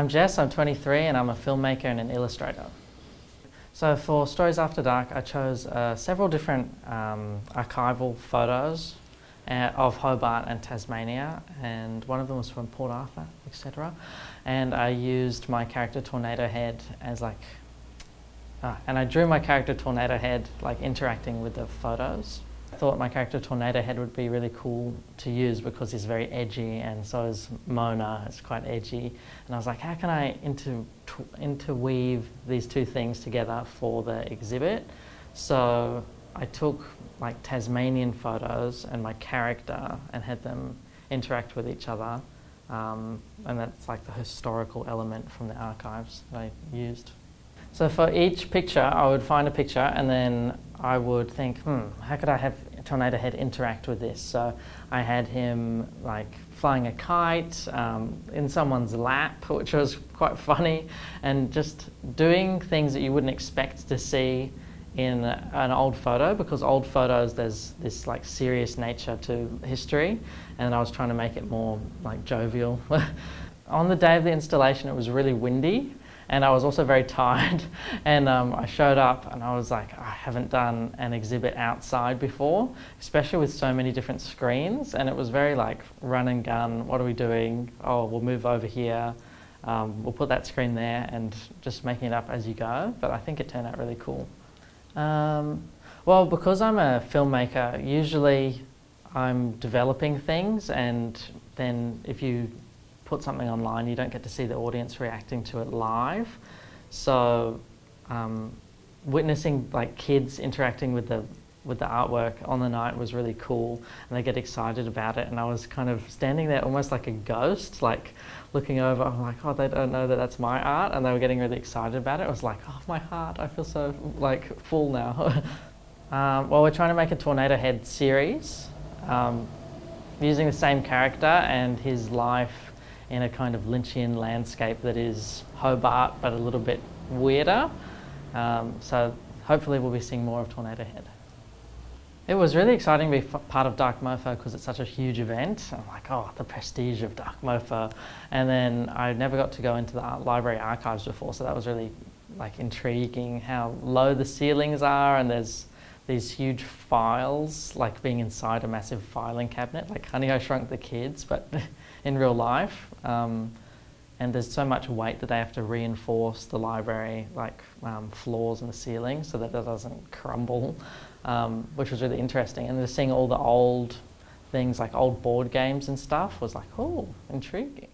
I'm Jess, I'm 23 and I'm a filmmaker and an illustrator. So for Stories After Dark I chose uh, several different um, archival photos uh, of Hobart and Tasmania and one of them was from Port Arthur, etc. And I used my character Tornado Head as like, uh, and I drew my character Tornado Head like interacting with the photos thought my character Tornado Head would be really cool to use because he's very edgy and so is Mona, it's quite edgy. And I was like, how can I inter interweave these two things together for the exhibit? So I took like Tasmanian photos and my character and had them interact with each other. Um, and that's like the historical element from the archives that I used. So for each picture, I would find a picture and then I would think, hmm, how could I have Tornado Head interact with this? So I had him like flying a kite um, in someone's lap, which was quite funny, and just doing things that you wouldn't expect to see in an old photo because old photos there's this like serious nature to history and I was trying to make it more like jovial. On the day of the installation it was really windy and I was also very tired. And um, I showed up and I was like, I haven't done an exhibit outside before, especially with so many different screens. And it was very like run and gun. What are we doing? Oh, we'll move over here. Um, we'll put that screen there and just making it up as you go. But I think it turned out really cool. Um, well, because I'm a filmmaker, usually I'm developing things and then if you put something online, you don't get to see the audience reacting to it live. So um, witnessing like kids interacting with the with the artwork on the night was really cool and they get excited about it and I was kind of standing there almost like a ghost like looking over I'm like oh they don't know that that's my art and they were getting really excited about it I was like oh my heart I feel so like full now um, well we're trying to make a tornado head series um, using the same character and his life in a kind of Lynchian landscape that is Hobart but a little bit weirder. Um, so hopefully we'll be seeing more of Tornado Head. It was really exciting to be part of Dark Mofo because it's such a huge event. I'm like, oh, the prestige of Dark Mofo. And then I never got to go into the library archives before, so that was really like intriguing how low the ceilings are and there's these huge files like being inside a massive filing cabinet like Honey I Shrunk the Kids but in real life. Um, and there's so much weight that they have to reinforce the library, like um, floors and the ceiling, so that it doesn't crumble, um, which was really interesting. And just seeing all the old things, like old board games and stuff, was like, oh, intriguing.